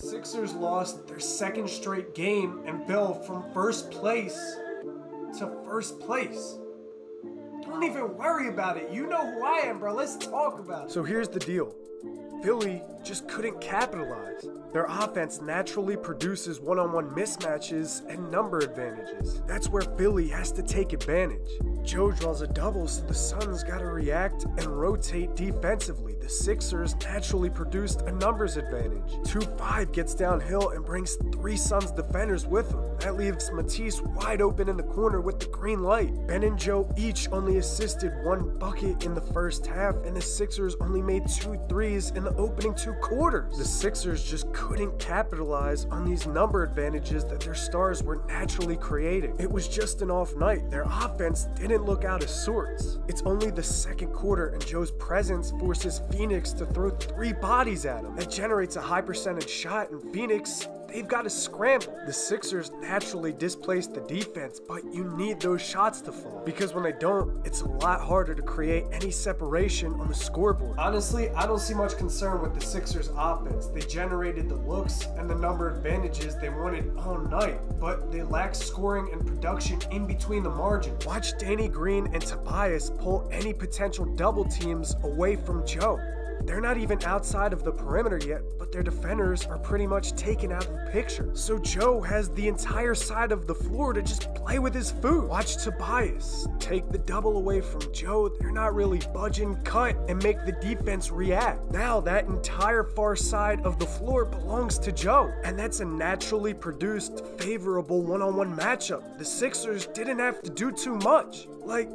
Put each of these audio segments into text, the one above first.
The Sixers lost their second straight game and fell from first place to first place. Don't even worry about it. You know who I am, bro. Let's talk about it. So here's the deal Philly just couldn't capitalize. Their offense naturally produces one on one mismatches and number advantages. That's where Philly has to take advantage. Joe draws a double, so the Suns gotta react and rotate defensively. The Sixers naturally produced a numbers advantage. 2 5 gets downhill and brings three Suns defenders with him. That leaves Matisse wide open in the corner with the green light. Ben and Joe each only assisted one bucket in the first half, and the Sixers only made two threes in the opening two quarters. The Sixers just couldn't capitalize on these number advantages that their stars were naturally creating. It was just an off night. Their offense didn't look out of sorts. It's only the second quarter, and Joe's presence forces Phoenix to throw three bodies at him. That generates a high percentage shot, and Phoenix they've got to scramble. The Sixers naturally displace the defense, but you need those shots to fall because when they don't, it's a lot harder to create any separation on the scoreboard. Honestly, I don't see much concern with the Sixers offense. They generated the looks and the number of advantages they wanted all night, but they lack scoring and production in between the margin. Watch Danny Green and Tobias pull any potential double teams away from Joe. They're not even outside of the perimeter yet, but their defenders are pretty much taken out of the picture. So Joe has the entire side of the floor to just play with his food. Watch Tobias take the double away from Joe. They're not really budging, cut, and make the defense react. Now that entire far side of the floor belongs to Joe, and that's a naturally produced, favorable one-on-one matchup. The Sixers didn't have to do too much. Like,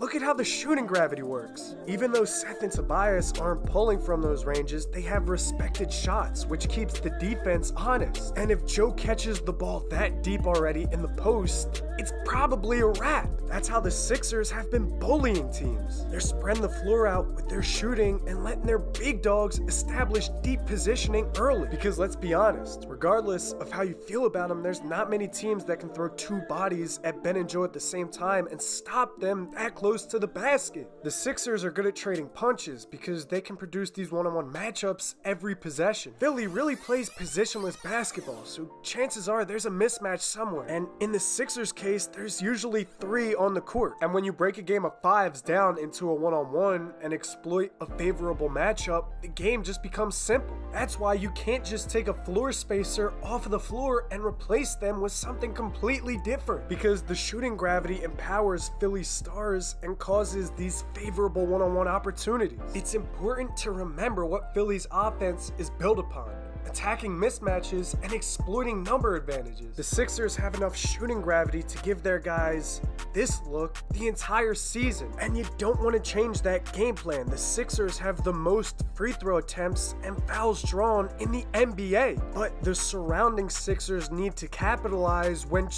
Look at how the shooting gravity works. Even though Seth and Tobias aren't pulling from those ranges, they have respected shots, which keeps the defense honest. And if Joe catches the ball that deep already in the post, it's probably a wrap. That's how the Sixers have been bullying teams. They're spreading the floor out with their shooting and letting their big dogs establish deep positioning early. Because let's be honest, regardless of how you feel about them, there's not many teams that can throw two bodies at Ben and Joe at the same time and stop them that close close to the basket. The Sixers are good at trading punches because they can produce these one-on-one matchups every possession. Philly really plays positionless basketball, so chances are there's a mismatch somewhere. And in the Sixers case, there's usually three on the court. And when you break a game of fives down into a one-on-one and exploit a favorable matchup, the game just becomes simple. That's why you can't just take a floor spacer off of the floor and replace them with something completely different because the shooting gravity empowers Philly's stars and causes these favorable one on one opportunities. It's important to remember what Philly's offense is built upon attacking mismatches, and exploiting number advantages. The Sixers have enough shooting gravity to give their guys this look the entire season, and you don't want to change that game plan. The Sixers have the most free throw attempts and fouls drawn in the NBA, but the surrounding Sixers need to capitalize when.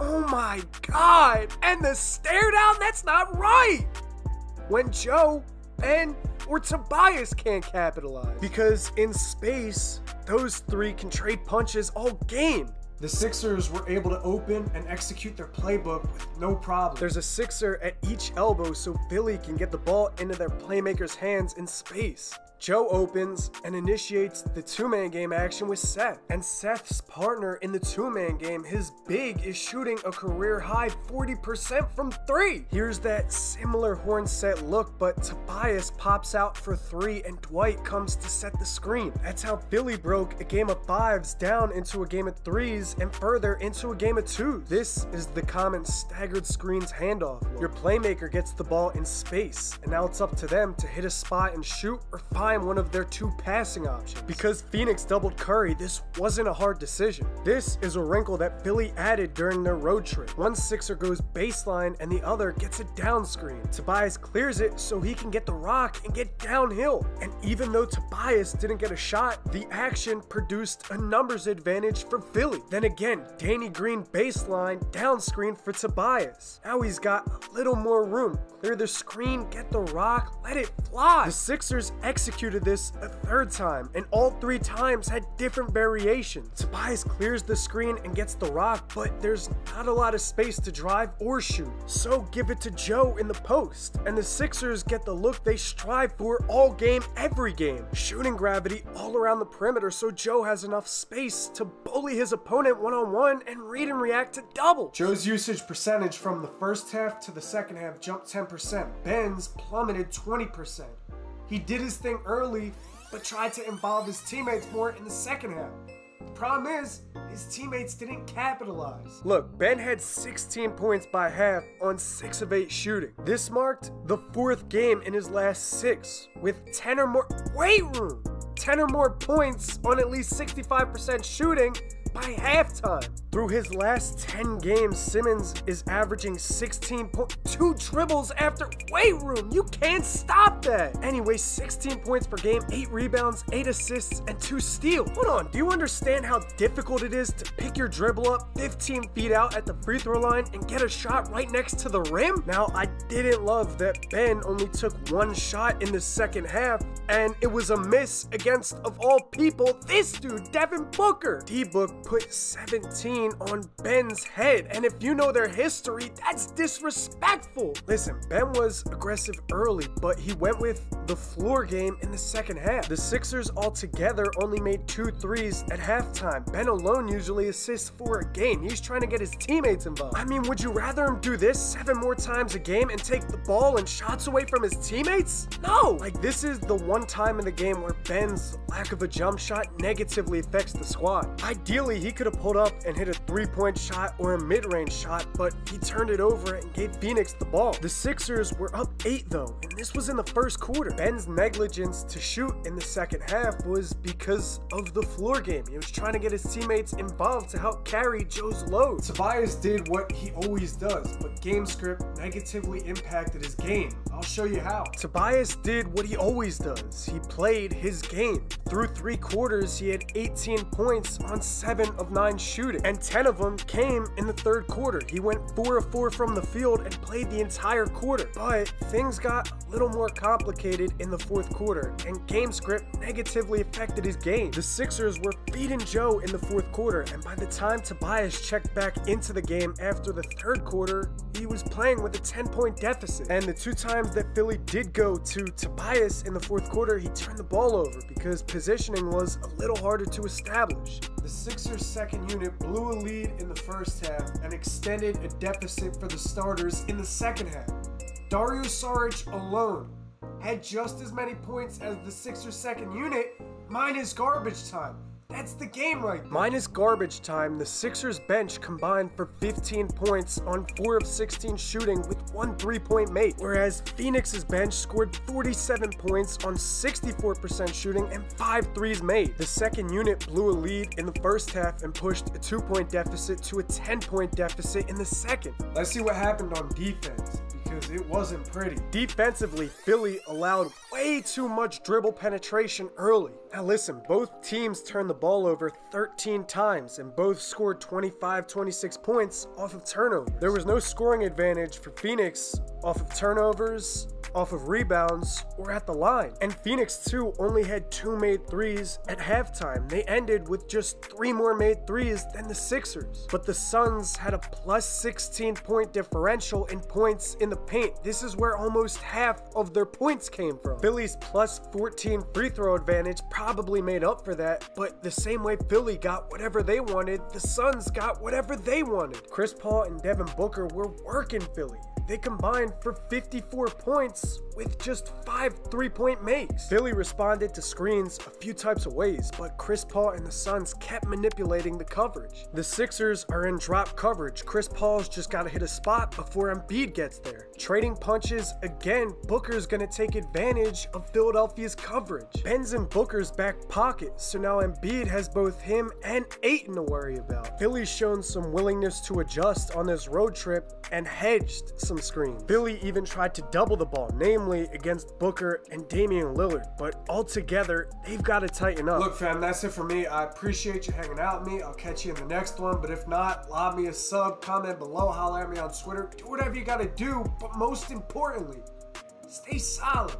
Oh my god! And the stare down, that's not right! When Joe and or Tobias can't capitalize. Because in space, those three can trade punches all game. The Sixers were able to open and execute their playbook with no problem. There's a Sixer at each elbow so Philly can get the ball into their playmakers' hands in space. Joe opens and initiates the two man game action with Seth. And Seth's partner in the two man game, his big, is shooting a career high 40% from three. Here's that similar horn set look, but Tobias pops out for three and Dwight comes to set the screen. That's how Philly broke a game of fives down into a game of threes and further into a game of twos. This is the common staggered screens handoff. Your playmaker gets the ball in space, and now it's up to them to hit a spot and shoot or find one of their two passing options. Because Phoenix doubled Curry, this wasn't a hard decision. This is a wrinkle that Philly added during their road trip. One Sixer goes baseline and the other gets a down screen. Tobias clears it so he can get the rock and get downhill. And even though Tobias didn't get a shot, the action produced a numbers advantage for Philly. Then again, Danny Green baseline, down screen for Tobias. Now he's got a little more room. Clear the screen, get the rock, let it fly. The Sixers executed this a third time, and all three times had different variations. Tobias clears the screen and gets the rock, but there's not a lot of space to drive or shoot. So give it to Joe in the post, and the Sixers get the look they strive for all game, every game. Shooting gravity all around the perimeter so Joe has enough space to bully his opponent one on one and read and react to double. Joe's usage percentage from the first half to the second half jumped 10%. Ben's plummeted 20%. He did his thing early, but tried to involve his teammates more in the second half. The problem is, his teammates didn't capitalize. Look, Ben had 16 points by half on 6 of 8 shooting. This marked the fourth game in his last 6, with 10 or more weight room. 10 or more points on at least 65% shooting by halftime. Through his last 10 games, Simmons is averaging 16.2 dribbles after weight room. You can't stop that. Anyway, 16 points per game, 8 rebounds, 8 assists, and 2 steals. Hold on, do you understand how difficult it is to pick your dribble up 15 feet out at the free throw line and get a shot right next to the rim? Now, I didn't love that Ben only took one shot in the second half, and it was a miss against, of all people, this dude, Devin Booker. D-Book put 17 on Ben's head. And if you know their history, that's disrespectful. Listen, Ben was aggressive early, but he went with the floor game in the second half. The Sixers altogether only made two threes at halftime. Ben alone usually assists four a game. He's trying to get his teammates involved. I mean, would you rather him do this seven more times a game and take the ball and shots away from his teammates? No! Like, this is the one time in the game where Ben's lack of a jump shot negatively affects the squad. Ideally, he could have pulled up and hit a three point shot or a mid range shot, but he turned it over and gave Phoenix the ball. The Sixers were up eight though, and this was in the first quarter. Ben's negligence to shoot in the second half was because of the floor game. He was trying to get his teammates involved to help carry Joe's load. Tobias did what he always does, but game script negatively impacted his game. I'll show you how. Tobias did what he always does. He played his game. Through three quarters, he had 18 points on seven seven of nine shooting, and 10 of them came in the third quarter. He went four of four from the field and played the entire quarter. But things got a little more complicated in the fourth quarter, and game script negatively affected his game. The Sixers were beating Joe in the fourth quarter, and by the time Tobias checked back into the game after the third quarter, he was playing with a 10 point deficit. And the two times that Philly did go to Tobias in the fourth quarter, he turned the ball over because positioning was a little harder to establish. The Sixers second unit blew a lead in the first half and extended a deficit for the starters in the second half. Dario Saric alone had just as many points as the Sixers second unit minus garbage time. That's the game right there. Minus garbage time, the Sixers bench combined for 15 points on 4 of 16 shooting with one three-point mate, whereas Phoenix's bench scored 47 points on 64% shooting and 5 threes made. The second unit blew a lead in the first half and pushed a 2-point deficit to a 10-point deficit in the second. Let's see what happened on defense because it wasn't pretty. Defensively, Philly allowed way too much dribble penetration early. Now listen, both teams turned the ball over 13 times and both scored 25 26 points off of turnovers. There was no scoring advantage for Phoenix off of turnovers off of rebounds or at the line. And Phoenix, too, only had two made threes at halftime. They ended with just three more made threes than the Sixers. But the Suns had a plus 16 point differential in points in the paint. This is where almost half of their points came from. Philly's plus 14 free throw advantage probably made up for that, but the same way Philly got whatever they wanted, the Suns got whatever they wanted. Chris Paul and Devin Booker were working Philly. They combined for 54 points with just five three point makes. Philly responded to screens a few types of ways, but Chris Paul and the Suns kept manipulating the coverage. The Sixers are in drop coverage. Chris Paul's just got to hit a spot before Embiid gets there. Trading punches, again, Booker's going to take advantage of Philadelphia's coverage. Ben's in Booker's back pocket, so now Embiid has both him and Ayton to worry about. Philly's shown some willingness to adjust on this road trip and hedged some screens. Philly even tried to double the ball, namely against Booker and Damian Lillard, but altogether, they've got to tighten up. Look, fam, that's it for me. I appreciate you hanging out with me. I'll catch you in the next one, but if not, lob me a sub, comment below, holler at me on Twitter, do whatever you got to do, but most importantly, stay solid.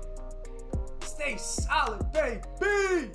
stay solid, baby.